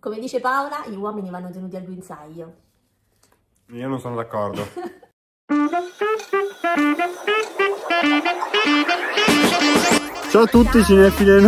Come dice Paola, gli uomini vanno tenuti al guinzaglio. Io non sono d'accordo. Ciao a tutti cinefili e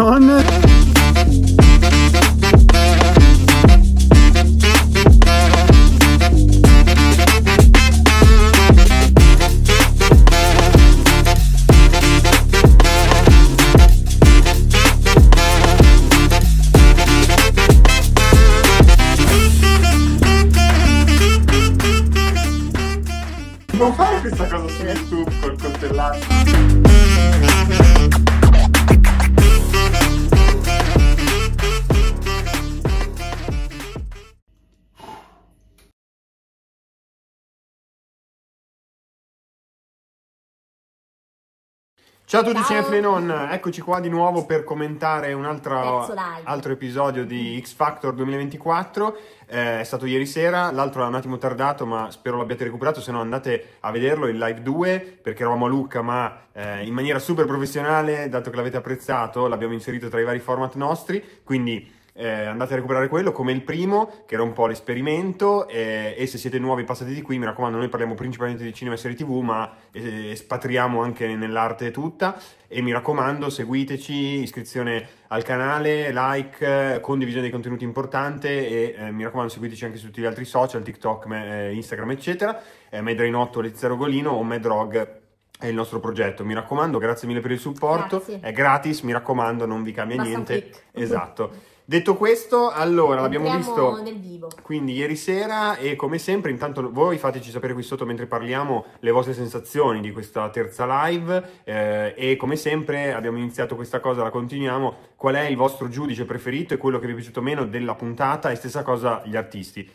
Ciao a tutti Ciao. cinefili e non, eccoci qua di nuovo per commentare un altro, altro episodio di X Factor 2024, Eh, è stato ieri sera, l'altro è un attimo tardato ma spero l'abbiate recuperato, se no andate a vederlo, il live 2, perché eravamo a Lucca ma eh, in maniera super professionale, dato che l'avete apprezzato, l'abbiamo inserito tra i vari format nostri, quindi eh, andate a recuperare quello come il primo, che era un po' l'esperimento, eh, e se siete nuovi passati di qui, mi raccomando, noi parliamo principalmente di cinema e serie tv, ma eh, espatriamo anche nell'arte tutta, e mi raccomando, seguiteci, iscrizione al canale, like, condivisione dei contenuti importante, e eh, mi raccomando, seguiteci anche su tutti gli altri social, TikTok, eh, Instagram, eccetera, eh, Medrainotto, Lezzero Golino o Medrog è il nostro progetto. Mi raccomando, grazie mille per il supporto. Grazie. È gratis, mi raccomando, non vi cambia Basta niente. Esatto. Detto questo, allora l'abbiamo visto nel vivo. quindi ieri sera e come sempre intanto voi fateci sapere qui sotto mentre parliamo le vostre sensazioni di questa terza live eh, e come sempre abbiamo iniziato questa cosa, la continuiamo, qual è il vostro giudice preferito e quello che vi è piaciuto meno della puntata e stessa cosa gli artisti.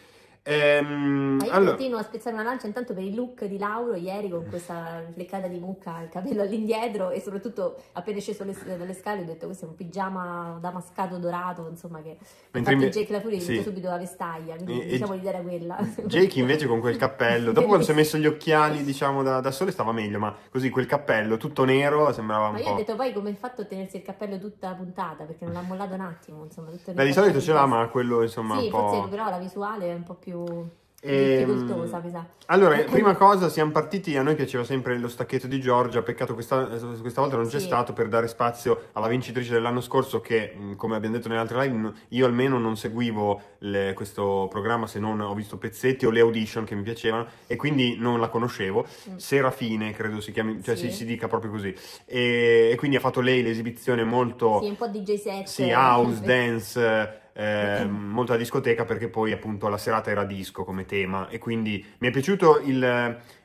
Ehm, io allora, continuo a spezzare una lancia intanto per il look di Lauro ieri con questa fleccata di mucca, il capello all'indietro e soprattutto appena sceso le- dalle scale ho detto questo è un pigiama damascato dorato, insomma che Mentre infatti Jake La Furia sì. subito la vestaglia, quindi E- diciamo l'idea era quella. Jake invece con quel cappello, dopo quando si è messo gli occhiali diciamo da, da sole stava meglio, ma così quel cappello tutto nero sembrava Ma un io ho po'... detto poi come hai fatto a tenersi il cappello tutta puntata perché non l'ha mollato un attimo, insomma. tutto Beh, di solito ce l'ha, ma quello insomma Sì, un po'... forse però la visuale è un po' più Ehm, difficoltosa, mi sa. Allora, prima cosa, siamo partiti, a noi piaceva sempre lo stacchetto di Giorgia, peccato questa, questa volta non c'è Sì. stato per dare spazio alla vincitrice dell'anno scorso che, come abbiamo detto nelle altre live, io almeno non seguivo le- questo programma se non ho visto pezzetti o le audition che mi piacevano e quindi non la conoscevo. Mm. Serafine, credo si chiami, cioè Sì. si, si dica proprio così. E, e quindi ha fatto lei l'esibizione molto... Sì, un po' DJ set. Sì, house, dance, eh, molto da discoteca perché poi appunto la serata era disco come tema. E quindi mi è piaciuto il,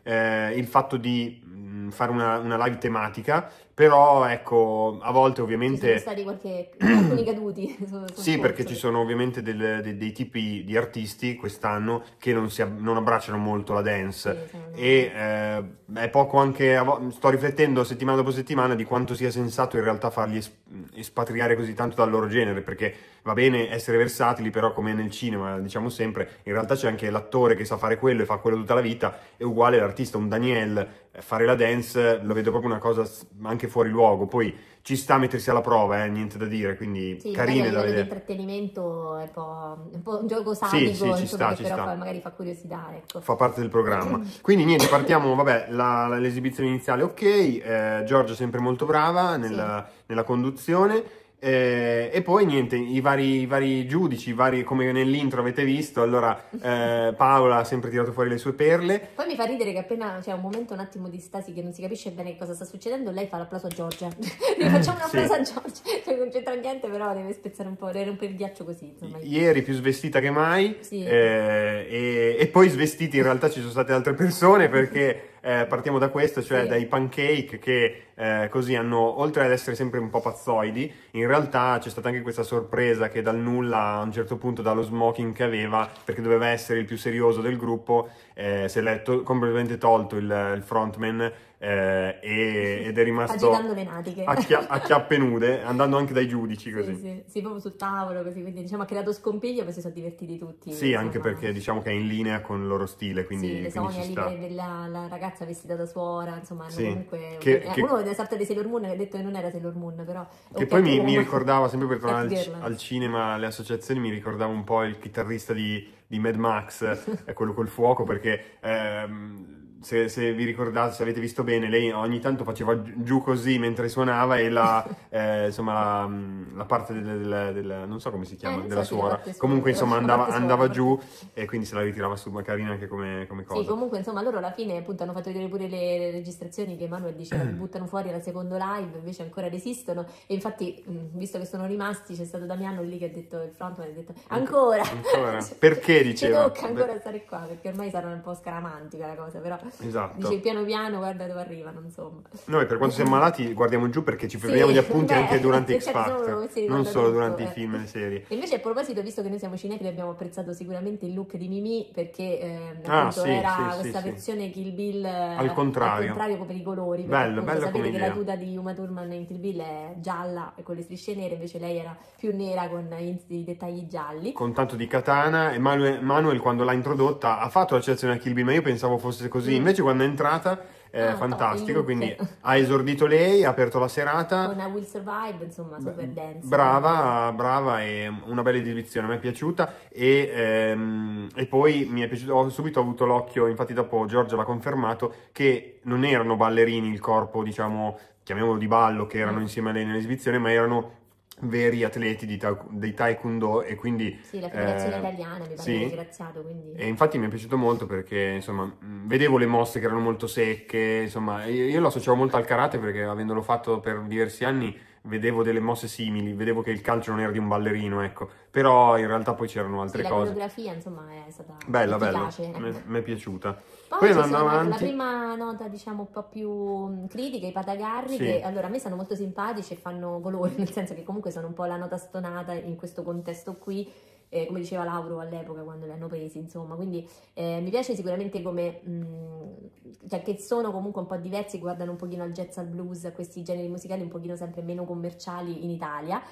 eh, il fatto di mh, fare una, una live tematica, però ecco, a volte Ci sono ovviamente... stati qualche, alcuni caduti. Sì, perché ci sono ovviamente del- de- dei tipi di artisti quest'anno che non, si non abbracciano molto la dance Sì, e eh, è poco anche, vo- sto riflettendo settimana dopo settimana di quanto sia sensato in realtà farli es- espatriare così tanto dal loro genere, perché va bene essere versatili, però come nel cinema diciamo sempre, in realtà c'è anche l'attore che sa fare quello e fa quello tutta la vita, è uguale l'artista, un Daniel, eh, fare la dance lo vedo proprio una cosa s- anche fuori luogo, poi ci sta a mettersi alla prova, eh, niente da dire, quindi Sì, carine da vedere. intrattenimento è un po', un po' un gioco Sì, sadico, sì, ci insomma, sta, che ci però sta. magari fa curiosità, ecco. Fa parte del programma. Quindi niente, partiamo, vabbè, la- la- l'esibizione iniziale ok, eh, Giorgia sempre molto brava nella, nella conduzione. Eh, e poi niente, i vari, i vari giudici, i vari, come nell'intro avete visto, allora eh, Paola ha sempre tirato fuori le sue perle. Poi mi fa ridere che appena c'è un momento un attimo di stasi che non si capisce bene cosa sta succedendo, lei fa l'applauso a Giorgia. Gli facciamo un Sì. applauso a Giorgia, cioè non c'entra niente, però deve spezzare un po', deve rompere il ghiaccio così, insomma. Ieri più svestita che mai Sì. eh, e, e poi svestiti in realtà ci sono state altre persone perché eh, partiamo da questo, cioè Sì. dai pancake che eh, così hanno, oltre ad essere sempre un po' pazzoidi, in realtà c'è stata anche questa sorpresa che dal nulla a un certo punto dallo smoking che aveva, perché doveva essere il più serioso del gruppo, eh, si è letto, completamente tolto il, il frontman eh, e- ed è rimasto le a, chia- a chiappe nude, andando anche dai giudici così. Sì, sì, sì, proprio sul tavolo, così, quindi diciamo ha creato scompiglio, poi si sono divertiti tutti. Sì, anche perché diciamo che è in linea con il loro stile, quindi, sì, le Sonia ci lì, le- la, ragazza vestita da suora, insomma, Sì, comunque... che- eh, che- Uno è una sorta di Sailor Moon ha detto che non era Sailor Moon, però... Che o poi mi, mi ricordava, sempre per tornare al, Catgirl. al cinema, alle associazioni, mi ricordava un po' il chitarrista di, di Mad Max, eh, quello col fuoco, perché ehm, se, se vi ricordate, se avete visto bene, lei ogni tanto faceva gi- giù così mentre suonava e la, eh, insomma, la, la parte del, del- del- non so come si chiama, Eh, della so, suora, comunque insomma andava, andava giù e quindi se la ritirava su, ma carina anche come, come cosa. Sì, comunque insomma loro alla fine appunto hanno fatto vedere pure le, registrazioni che Manuel diceva buttano fuori al secondo live, invece ancora resistono e infatti mh, visto che sono rimasti c'è stato Damiano lì che ha detto, il frontman ha detto ancora, Ancora? Perché ci diceva? tocca ancora stare qua perché ormai saranno un po' scaramantica la cosa però Esatto. dice piano piano guarda dove arrivano insomma. Noi per quanto siamo malati guardiamo giù perché ci prendiamo Sì, gli appunti beh, anche durante X Factor, non solo tutto, durante i eh. film e le serie. E invece a proposito, visto che noi siamo cinefili, abbiamo apprezzato sicuramente il look di Mimi perché ehm, Ah, sì, era sì, questa sì, sì. versione Kill Bill eh, Al contrario. al contrario per i colori. Bello, bello sapete come che idea. la tuta di Uma Thurman in Kill Bill è gialla e con le strisce nere, invece lei era più nera con i i dettagli gialli. Con tanto di katana e Manuel, Manuel quando l'ha introdotta ha fatto la citazione a Kill Bill, ma io pensavo fosse così, Mm. Invece quando è entrata è Ah, fantastico, top, quindi ha esordito lei, ha aperto la serata. Con a Will Survive, insomma, super dance. Brava, brava e una bella esibizione, mi è piaciuta e, ehm, e poi mi è piaciuto, ho subito avuto l'occhio, infatti dopo Giorgia l'ha confermato, che non erano ballerini il corpo, diciamo, chiamiamolo di ballo, che erano insieme a lei nell'esibizione, ma erano veri atleti di ta- dei taekwondo e quindi... Sì, la federazione eh, italiana mi pare sì. che ringraziato, quindi... E infatti mi è piaciuto molto perché, insomma, vedevo le mosse che erano molto secche, insomma, io, io lo associavo molto al karate perché avendolo fatto per diversi anni vedevo delle mosse simili, vedevo che il calcio non era di un ballerino, ecco, però in realtà poi c'erano Sì, altre la cose. coreografia, insomma, è stata Bella, bella, efficace. mi è piaciuta. Poi, Poi andando sono la avanti- prima nota, diciamo, un po' più mh, critica, i patagarri, Sì. che allora a me sono molto simpatici e fanno colore, nel senso che comunque sono un po' la nota stonata in questo contesto qui, eh, come diceva Lauro all'epoca quando li hanno presi, insomma, quindi eh, mi piace sicuramente come, mh, cioè che sono comunque un po' diversi, guardano un pochino al jazz, al blues, a questi generi musicali un pochino sempre meno commerciali in Italia.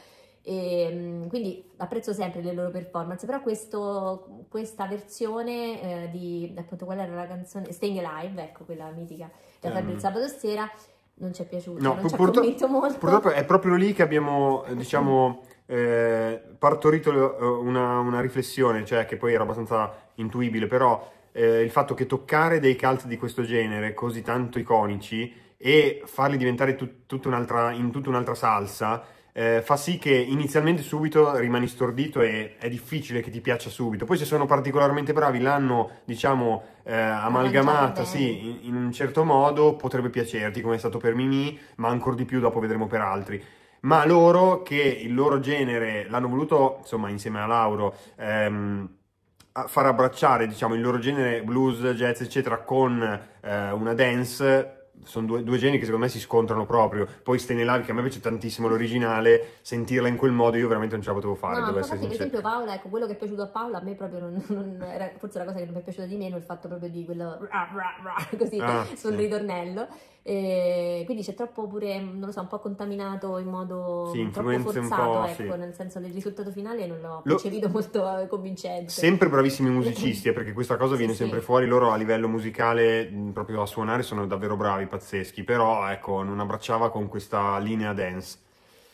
E, mh, quindi apprezzo sempre le loro performance, però questo, questa versione eh, di appunto qual era la canzone Staying Alive, ecco quella mitica da Ehm. fare il sabato sera, non ci è piaciuta, No, non ci ha purtro- convinto molto. Purtroppo è proprio lì che abbiamo, eh, diciamo, eh, partorito eh, una, una riflessione, cioè che poi era abbastanza intuibile, però eh, il fatto che toccare dei cult di questo genere, così tanto iconici, e farli diventare tut- tutta un'altra, in tutta un'altra salsa, eh, fa sì che inizialmente subito rimani stordito e è difficile che ti piaccia subito. Poi se sono particolarmente bravi, l'hanno, diciamo, eh, amalgamata, sì, in, in un certo modo potrebbe piacerti, come è stato per Mimi, ma ancora di più dopo vedremo per altri. Ma loro che il loro genere l'hanno voluto, insomma, insieme a Lauro, ehm, far abbracciare, diciamo, il loro genere blues, jazz, eccetera, con eh, una dance. Sono due, due generi che secondo me si scontrano proprio. Poi Stay Alive, che a me piace tantissimo l'originale, sentirla in quel modo io veramente non ce la potevo fare, No, devo infatti, essere per esempio Paola, ecco, quello che è piaciuto a Paola, a me proprio non, non- era forse la cosa che non mi è piaciuta di meno, il fatto proprio di quello ra, ra, ra, così Ah, sul sì. ritornello. E quindi c'è troppo pure, non lo so, un po' contaminato in modo Sì, troppo forzato, po', ecco, sì. nel senso del risultato finale non l'ho Lo- percepito molto eh, convincente. Sempre bravissimi musicisti, eh, perché questa cosa Sì, viene sempre fuori. Loro a livello musicale, proprio a suonare, sono davvero bravi, pazzeschi. Però, ecco, non abbracciava con questa linea dance.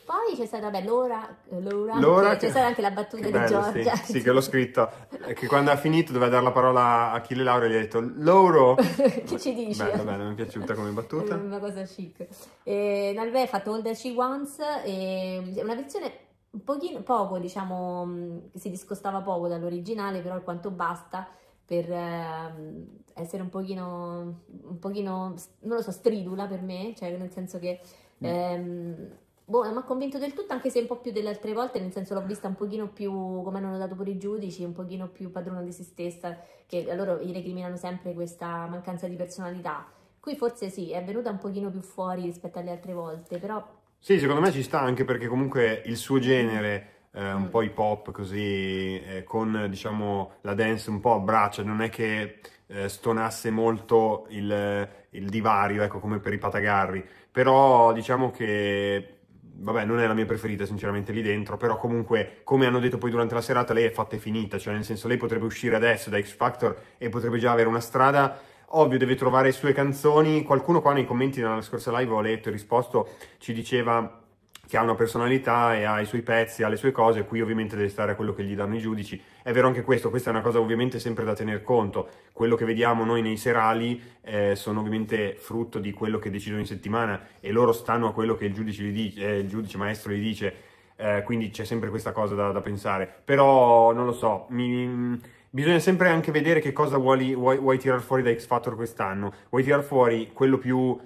Poi c'è stata, vabbè, Laura, eh, Laura, Laura che- c'è stata anche la battuta Che di bello, Giorgia. Sì, sì, che l'ho scritta. Eh, Che quando ha finito doveva dare la parola a Achille Lauro e gli ha detto Loro. che ci dici? Bella, bella, mi è piaciuta come È battuta. una cosa chic. E Nalve ha fatto All That She Wants, e è una versione un pochino, poco, diciamo, che si discostava poco dall'originale, però alquanto basta per ehm, essere un pochino, un pochino, non lo so, stridula per me, cioè nel senso che... Mm. ehm, Boh, mi ha convinto del tutto, anche se un po' più delle altre volte, nel senso l'ho vista un pochino più, come hanno notato pure i giudici, un pochino più padrona di se stessa, che loro gli recriminano sempre questa mancanza di personalità. Qui forse sì, è venuta un pochino più fuori rispetto alle altre volte, però Sì, secondo me ci sta anche perché comunque il suo genere eh, un Mm. po' hip hop così, eh, con diciamo la dance un po' a braccia, non è che eh, stonasse molto il, il divario, ecco come per i patagarri, però diciamo che vabbè, non è la mia preferita sinceramente lì dentro, però comunque, come hanno detto poi durante la serata, lei è fatta e finita, cioè nel senso lei potrebbe uscire adesso da X Factor e potrebbe già avere una strada, ovvio deve trovare sue canzoni, qualcuno qua nei commenti nella scorsa live ho letto e risposto, ci diceva che ha una personalità e ha i suoi pezzi, ha le sue cose, qui ovviamente deve stare a quello che gli danno i giudici. È vero anche questo, questa è una cosa ovviamente sempre da tener conto. Quello che vediamo noi nei serali eh, sono ovviamente frutto di quello che decidono in settimana e loro stanno a quello che il giudice, dice, eh, il giudice maestro gli dice, eh, quindi c'è sempre questa cosa da, da pensare. Però non lo so, mi, bisogna sempre anche vedere che cosa vuoi, vuoi, vuoi tirar fuori da X Factor quest'anno. Vuoi tirar fuori quello più...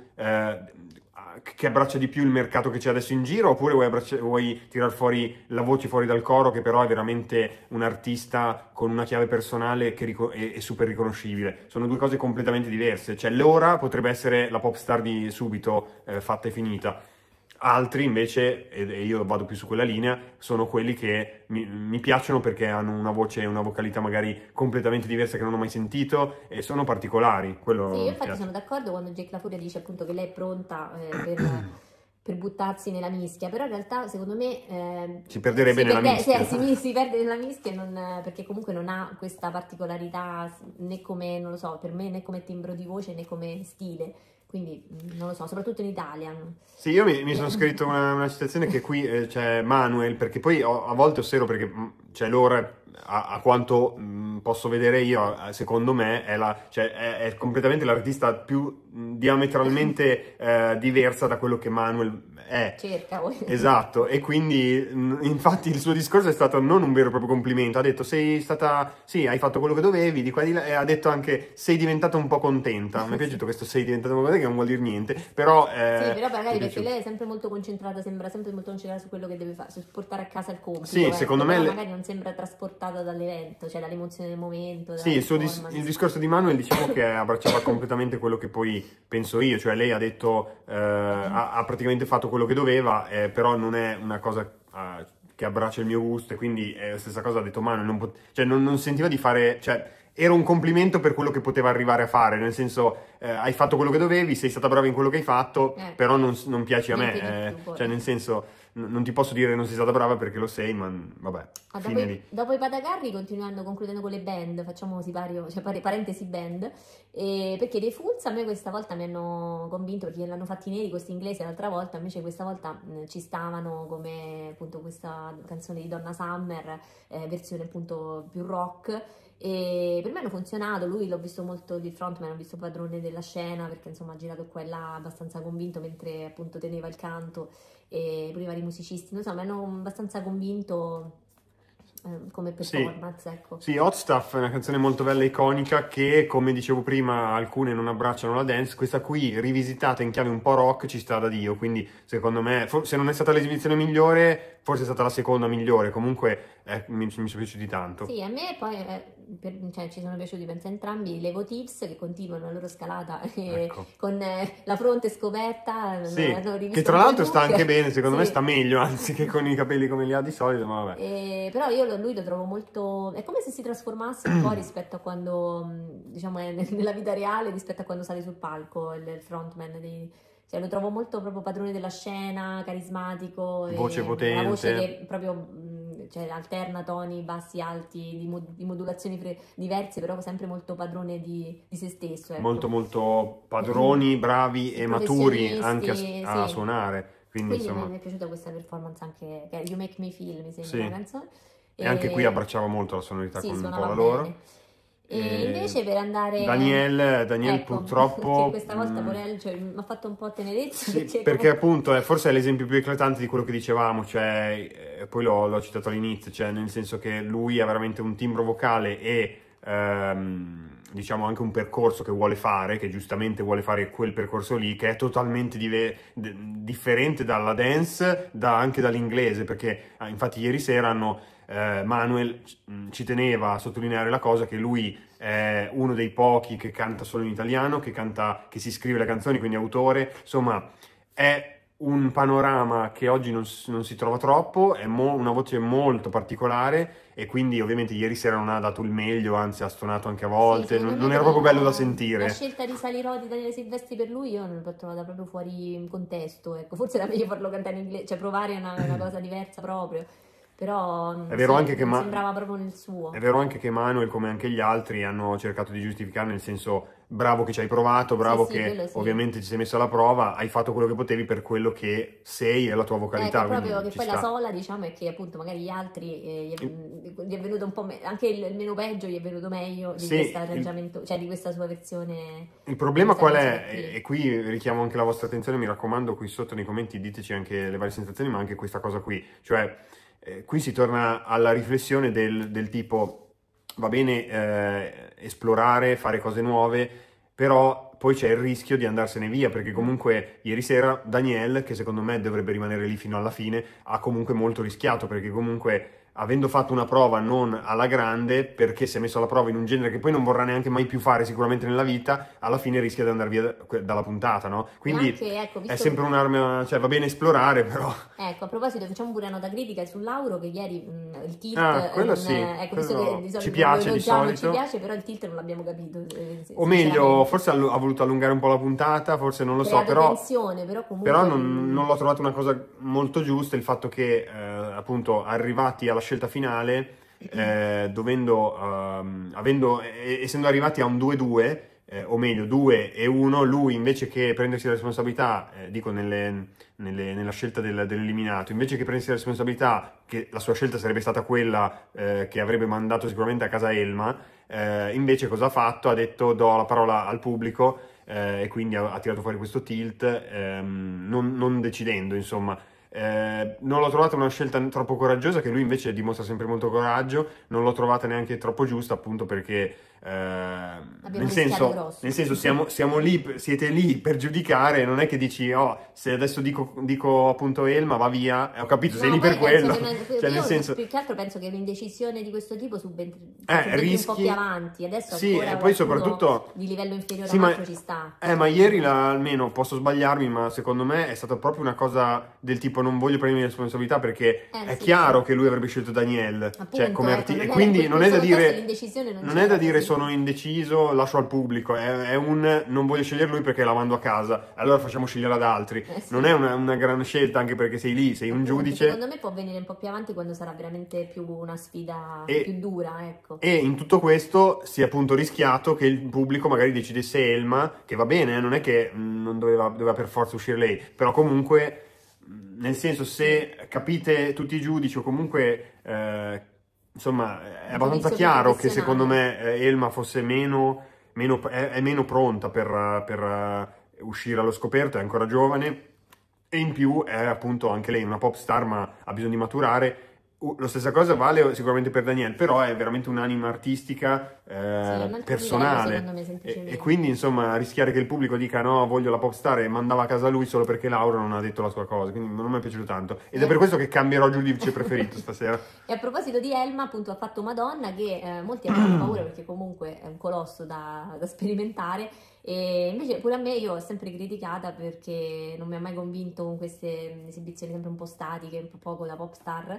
Che abbraccia di più il mercato che c'è adesso in giro oppure vuoi, abbraccia, vuoi tirar fuori la voce fuori dal coro che però è veramente un artista con una chiave personale che rico- è, è, super riconoscibile. Sono due cose completamente diverse. Cioè l'ora potrebbe essere la pop star di subito eh, fatta e finita altri invece, e io vado più su quella linea, sono quelli che mi, mi, piacciono perché hanno una voce e una vocalità magari completamente diversa che non ho mai sentito e sono particolari. Quello sì, io infatti sono d'accordo quando Jake La Furia dice appunto che lei è pronta eh, per, per, buttarsi nella mischia, però in realtà secondo me... Eh, si perderebbe si nella perde, mischia. Sì, si, si, perde nella mischia non, perché comunque non ha questa particolarità né come, non lo so, per me né come timbro di voce né come stile. Quindi non lo so, soprattutto in Italia. Sì, io mi, mi sono scritto una, una, citazione che qui eh, c'è Manuel, perché poi ho, a volte osservo perché c'è l'ora, a, a quanto mh, posso vedere io, secondo me, è, la, cioè, è, è completamente l'artista più mh, diametralmente eh, diversa da quello che Manuel è. Cerca. Esatto, e quindi mh, infatti il suo discorso è stato non un vero e proprio complimento, ha detto sei stata, sì, hai fatto quello che dovevi, di qua di là, e ha detto anche sei diventata un po' contenta. Mi è piaciuto questo sei diventata un po' contenta che non vuol dire niente, però... Eh, sì, però magari perché lei è sempre molto concentrata, sembra sempre molto concentrata su quello che deve fare, su portare a casa il compito. Sì, ecco, secondo me... magari non sembra trasportata dall'evento, cioè dall'emozione del momento. Sì, il, dis- il, discorso di Manuel diciamo che abbracciava completamente quello che poi penso io, cioè lei ha detto, eh, ha, ha, praticamente fatto quello che doveva, eh, però non è una cosa eh, che abbraccia il mio gusto e quindi è la stessa cosa ha detto Manuel, non, cioè, non, non sentiva di fare... Cioè, era un complimento per quello che poteva arrivare a fare, nel senso eh, hai fatto quello che dovevi, sei stata brava in quello che hai fatto, Eh. però non, non piaci a me, eh, cioè nel senso non ti posso dire che non sei stata brava perché lo sei, ma vabbè, Ah, dopo, i, dopo i Patagarri, continuando, concludendo con le band, facciamo sipario, cioè pare- parentesi band, e perché dei Fools a me questa volta mi hanno convinto perché l'hanno fatti neri questi inglesi l'altra volta, invece questa volta mh, ci stavano come appunto questa canzone di Donna Summer, eh, versione appunto più rock. E per me hanno funzionato, lui l'ho visto molto di frontman, ho visto padrone della scena perché insomma ha girato qua là abbastanza convinto mentre appunto teneva il canto e poi i vari musicisti, non so, mi hanno abbastanza convinto eh, come Sì. performance, ecco. Sì, Hot Stuff è una canzone molto bella e iconica che, come dicevo prima, alcune non abbracciano la dance. Questa qui, rivisitata in chiave un po' rock, ci sta da Dio. Quindi, secondo me, se non è stata l'esibizione migliore, forse è stata la seconda migliore. Comunque, eh, mi, mi sono piaciuti tanto. Sì, a me poi eh, per- cioè, ci sono piaciuti, penso entrambi, Levo Tips che continuano la loro scalata eh, Ecco. con eh, la fronte scoperta. Sì, che tra l'altro sta anche bene, secondo me Sì. sta meglio, anzi che con i capelli come li ha di solito, ma vabbè. Eh, però io lo- lui lo trovo molto. È come se si trasformasse un po' rispetto a quando, mh, diciamo, è nel- nella vita reale, rispetto a quando sale sul palco il, il frontman. Di, cioè, lo trovo molto proprio padrone della scena, carismatico. e Voce Una potente. voce che proprio cioè, alterna toni bassi, alti, di, mo- di modulazioni fre- diverse, però sempre molto padrone di, di se stesso. ecco. Molto, molto padroni, bravi e maturi anche a, sì. suonare. Quindi, Quindi insomma, mi è piaciuta questa performance anche, You Make Me Feel, mi sembra Sì. la canzone. e anche qui abbracciava molto la sonorità Sì, con un po' la loro. bene. E E invece per andare... Daniel, Daniel Ecco, purtroppo... che questa volta mm, Borel cioè, mi ha fatto un po' tenerezza Sì, perché, perché comunque- appunto è, forse è l'esempio più eclatante di quello che dicevamo, cioè, eh, poi l'ho, l'ho citato all'inizio, cioè nel senso che lui ha veramente un timbro vocale e ehm, diciamo anche un percorso che vuole fare, che giustamente vuole fare quel percorso lì, che è totalmente dive- differente dalla dance, da- anche dall'inglese, perché ah, infatti ieri sera hanno, eh, Manuel mm, ci teneva a sottolineare la cosa che lui è uno dei pochi che canta solo in italiano, che, canta, che si scrive le canzoni, quindi autore, insomma è un panorama che oggi non, non si trova troppo, è mo- una voce molto particolare e quindi ovviamente ieri sera non ha dato il meglio, anzi ha stonato anche a volte, Sì, non, non era proprio bello da sentire. La scelta di Salirò di Daniele Silvestri per lui io non l'ho trovata proprio fuori contesto, ecco. Forse era meglio farlo cantare in inglese, cioè provare una, una cosa diversa proprio, però È vero sì, anche che ma- sembrava proprio nel suo. È vero anche che Manuel, come anche gli altri, hanno cercato di giustificare nel senso bravo che ci hai provato, bravo Sì, sì, che quello ovviamente ci sei messo alla prova, hai fatto quello che potevi per quello che sei e la tua vocalità. Ecco, proprio che poi sta. la sola, diciamo, è che appunto magari gli altri eh, gli, è, gli è venuto un po' me- anche il, il meno peggio gli è venuto meglio di questo il- arrangiamento, cioè di questa sua versione. Il problema qual è? e qui richiamo anche la vostra attenzione, mi raccomando, qui sotto nei commenti diteci anche le varie sensazioni, ma anche questa cosa qui. Cioè, eh, qui si torna alla riflessione del, del tipo, va bene eh, esplorare, fare cose nuove, però poi c'è il rischio di andarsene via, perché comunque ieri sera Daniel, che secondo me dovrebbe rimanere lì fino alla fine, ha comunque molto rischiato, perché comunque avendo fatto una prova non alla grande, perché si è messo alla prova in un genere che poi non vorrà neanche mai più fare sicuramente nella vita, alla fine rischia di andare via da- dalla puntata, no? Quindi anche, ecco, è visto- sempre un'arma, cioè va bene esplorare, però... Ecco, a proposito, facciamo pure una nota critica su Lauro che ieri mh, il tilt Ah, quello non- sì, ecco, visto quello che di solito ci piace di solito. ci piace, però il tilt non l'abbiamo capito. eh, O meglio, forse ha ha voluto allungare un po' la puntata, forse non lo so, Creato però... tensione, però comunque Però non, non l'ho trovato una cosa molto giusta il fatto che, eh, appunto, arrivati alla scelta finale, eh, dovendo, ehm, avendo, essendo arrivati a un 2-2, eh, o meglio 2 e 1, lui invece che prendersi la responsabilità, eh, dico nelle- nelle- nella scelta del- dell'eliminato, invece che prendersi la responsabilità, che la sua scelta sarebbe stata quella eh, che avrebbe mandato sicuramente a casa Elma, eh, invece cosa ha fatto? Ha detto do la parola al pubblico eh, e quindi ha, ha tirato fuori questo tilt ehm, non, non decidendo insomma Eh, non l'ho trovata una scelta troppo coraggiosa che lui invece dimostra sempre molto coraggio. Non l'ho trovata neanche troppo giusta appunto perché nel, rischiato senso, grosso. nel senso siamo, siamo lì siete lì per giudicare non è che dici oh se adesso dico, dico appunto Elma va via eh, ho capito sei No, lì poi per quello non- cioè io nel senso più che altro penso che un'indecisione di questo tipo subentri, Eh, subentri un po' rischi- più avanti. Adesso Sì, e poi soprattutto- di livello inferiore Sì, a ma- ci sta. Eh, ma ieri la- almeno posso sbagliarmi, ma secondo me è stata proprio una cosa del tipo non voglio prendermi responsabilità perché Eh, è sì, chiaro sì. che lui avrebbe scelto Daniel, Appunto, cioè come ecco, arti- e quindi in non è da dire non è da dire. Sono indeciso, lascio al pubblico, è, è un non voglio scegliere lui perché la mando a casa, allora facciamo scegliere ad altri. Eh, sì. Non è una, una gran scelta anche perché sei lì, sei un giudice. Secondo me può venire un po' più avanti quando sarà veramente più una sfida E- più dura, ecco. E in tutto questo si è appunto rischiato che il pubblico magari decidesse Elma, che va bene, eh, non è che mh, non doveva, doveva per forza uscire lei, però comunque, mh, nel senso, se capite tutti i giudici o comunque, eh, insomma, è abbastanza chiaro che secondo me eh, Elma fosse meno, meno- è, è meno pronta per, per, eh, uscire allo scoperto, è ancora giovane. E in più è appunto anche lei una pop star, ma ha bisogno di maturare. La stessa cosa vale sicuramente per Daniel, però è veramente un'anima artistica eh, Sì, personale. livello, me, e, e quindi, insomma, rischiare che il pubblico dica no, voglio la pop star e mandava a casa lui solo perché Laura non ha detto la sua cosa. Quindi non mi è piaciuto tanto. Ed è Eh. per questo che cambierò giudice preferito stasera. E a proposito di Elma, appunto, ha fatto Madonna, che eh, molti hanno paura perché comunque è un colosso da, da sperimentare. E invece pure a me io ho sempre criticata perché non mi ha mai convinto con queste mh, esibizioni sempre un po' statiche, un po' poco da pop star.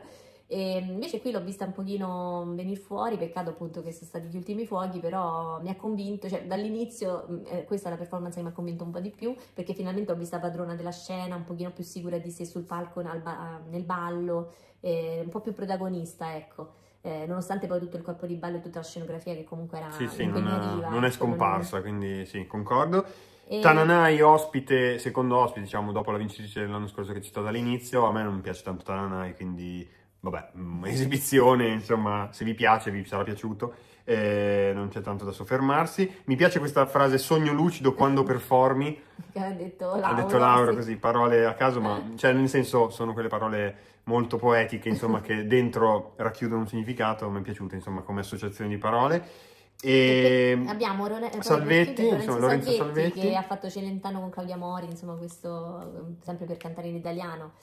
E invece qui l'ho vista un pochino venire fuori, peccato appunto che sono stati gli ultimi fuochi, però mi ha convinto, cioè dall'inizio mh, eh, questa è la performance che mi ha convinto un po' di più, perché finalmente ho vista padrona della scena, un pochino più sicura di sé sul palco, al ba- nel ballo, eh, un po' più protagonista, ecco. Eh, nonostante poi tutto il corpo di ballo e tutta la scenografia che comunque era Sì, sì, non, impegnativa. non è ecco, scomparsa, quindi sì, concordo. E- Tananai, ospite, secondo ospite, diciamo, dopo la vincitrice dell'anno scorso che ho citato all'inizio, a me non piace tanto Tananai, quindi, vabbè, mm, esibizione, insomma, se vi piace, vi sarà piaciuto, eh, non c'è tanto da soffermarsi. Mi piace questa frase, sogno lucido quando performi, ha detto ha Laura, detto Laura sì. così, parole a caso, ma, cioè, nel senso, sono quelle parole molto poetiche, insomma, che dentro racchiudono un significato, mi è piaciuta, insomma, come associazione di parole. E... Abbiamo Rone- Salvetti, chiudere, insomma, Lorenzo Salvetti. che ha fatto Celentano con Claudia Mori, insomma questo sempre per cantare in italiano.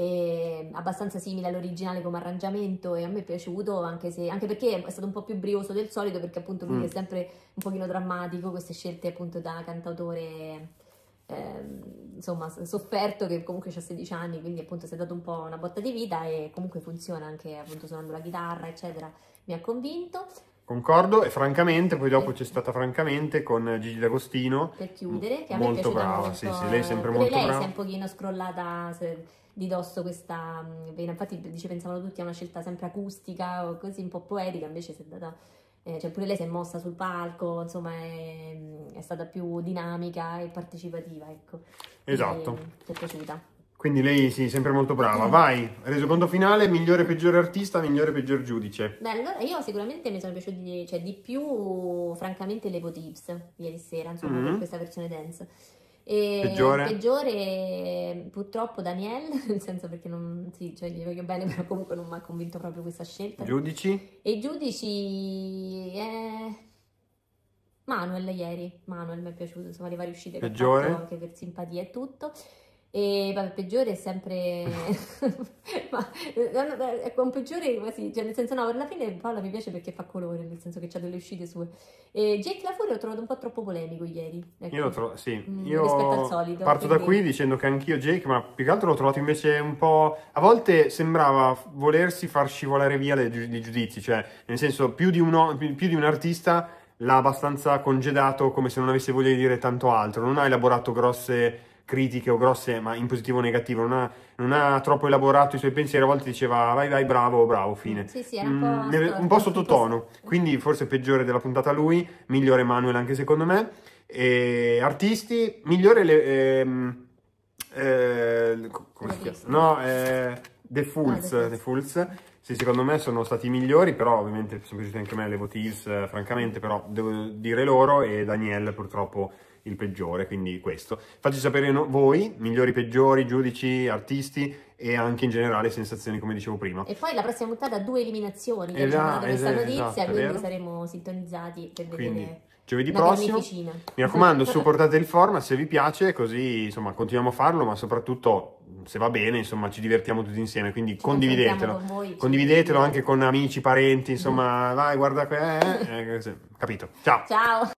E abbastanza simile all'originale come arrangiamento e a me è piaciuto anche, se, anche perché è stato un po' più brioso del solito perché appunto lui Mm. è sempre un pochino drammatico queste scelte appunto da cantautore ehm, insomma sofferto che comunque ha 16 anni, quindi appunto si è dato un po' una botta di vita e comunque funziona anche appunto suonando la chitarra, eccetera, mi ha convinto. Concordo, e francamente, poi dopo c'è stata francamente con Gigi D'Agostino. Per chiudere, che a molto me è brava, molto. sì, sì, lei è sempre molto lei brava. si è un pochino scrollata se- di dosso questa mm, vena, infatti dice pensavano tutti a una scelta sempre acustica o così un po' poetica, invece si è data, eh, cioè pure lei si è mossa sul palco, insomma è, è stata più dinamica e partecipativa, ecco. Esatto. Ti è piaciuta? Quindi lei sì, sempre molto brava. Vai, resoconto finale, migliore peggiore artista, migliore peggior giudice. Beh, allora io sicuramente mi sono piaciuti di, cioè, di più, francamente, l'Evo Tips ieri sera, insomma, Mhm. per questa versione dance. E Peggiore? peggiore, purtroppo, Daniel, nel senso perché non, sì, cioè, gli voglio bene, però comunque non mi ha convinto proprio questa scelta. Giudici? E giudici, eh, Manuel ieri, Manuel mi è piaciuto, insomma, le varie uscite che ha Peggiore? fatto anche per simpatia e tutto. E vabbè, peggiore è sempre. ma eh, ecco, un peggiore, sì, cioè, nel senso, no, alla fine Paola mi piace perché fa colore, nel senso che ha delle uscite sue. E Jake Lafoure l'ho trovato un po' troppo polemico ieri. ecco. Io lo trovo, sì, Mm, io rispetto al solito, parto da quindi- qui dicendo che anch'io Jake, ma più che altro l'ho trovato invece un po'... A volte sembrava volersi far scivolare via le giu- i giudizi, cioè nel senso più di, uno, più più di un artista l'ha abbastanza congedato come se non avesse voglia di dire tanto altro, non ha elaborato grosse critiche o grosse, ma in positivo o negativo, non ha, non ha troppo elaborato i suoi pensieri, a volte diceva vai vai bravo, bravo, fine. Sì, sì, era un po'. Mm, nel- un po' sottotono, quindi forse peggiore della puntata lui, migliore Manuel anche secondo me. E artisti, migliore le, ehm, eh, co- come si chiama? No, eh, The Ah, Fools, The Fools. The Fools. Sì, secondo me sono stati i migliori, però ovviamente sono piaciuti anche a me le Votives, eh, francamente, però devo dire loro e Daniel purtroppo il peggiore, quindi questo. Fateci sapere no- voi, migliori, peggiori, giudici, artisti e anche in generale sensazioni, come dicevo prima. E poi la prossima puntata due eliminazioni, che Esatto, ci questa esatto, notizia, esatto, quindi saremo sintonizzati per Quindi vedere giovedì la prossimo. Mi raccomando, supportate il format se vi piace, così insomma continuiamo a farlo, ma soprattutto se va bene, insomma ci divertiamo tutti insieme, quindi Ci condividetelo. con voi, Condividetelo anche con amici, parenti, insomma, vai, guarda, que- eh, eh, capito. Ciao. Ciao!